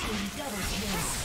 Team double kill.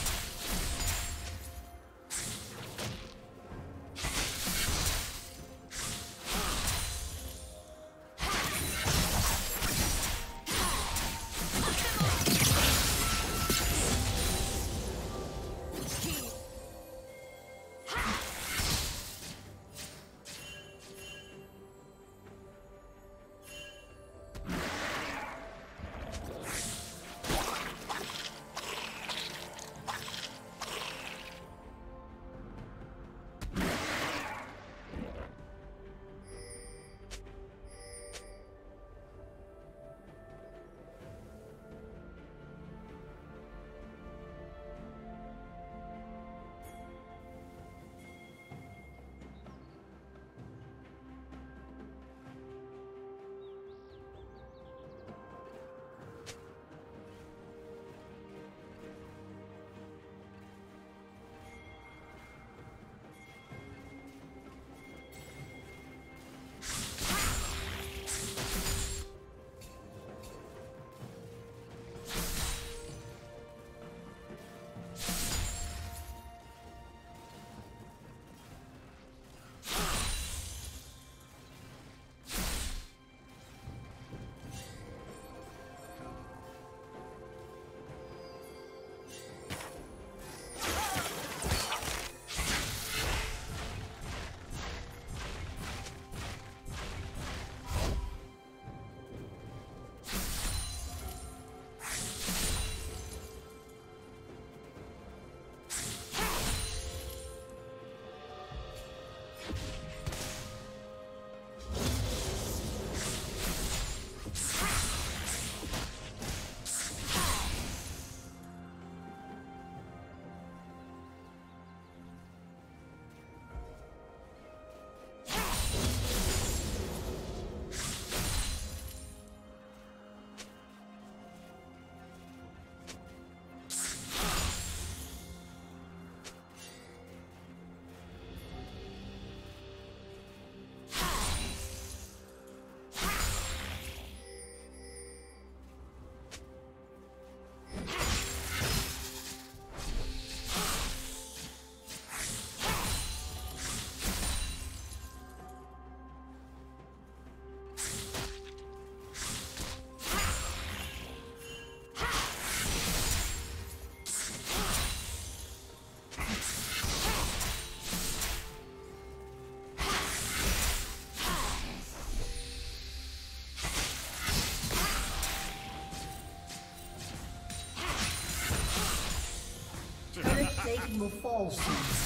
Plating will fall.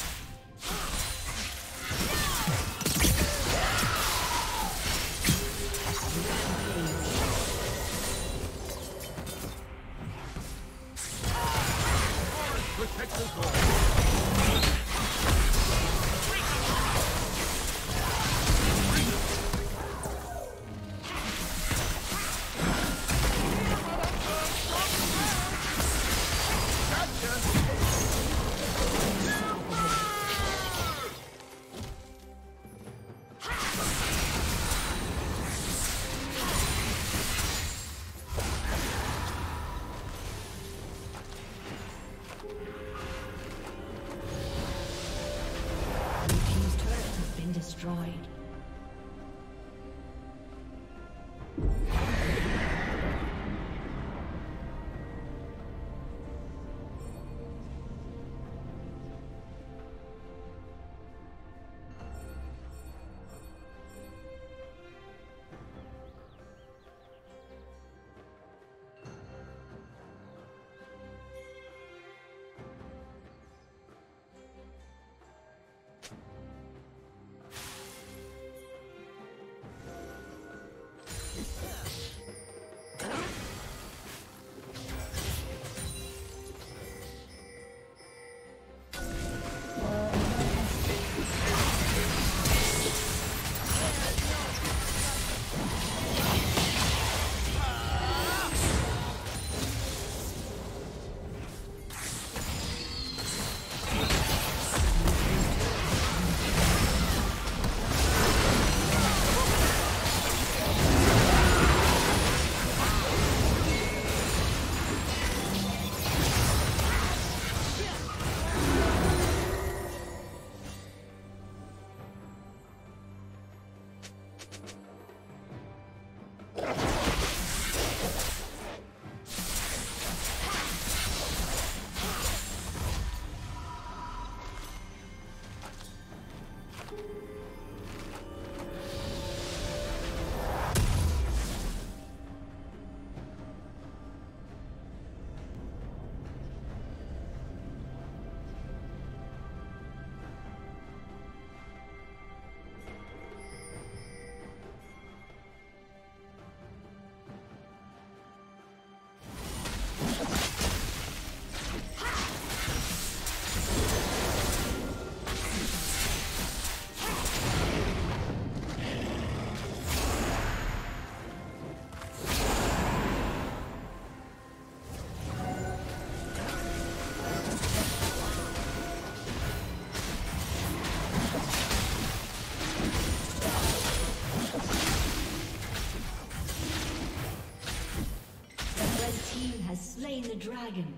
Dragon.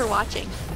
For watching.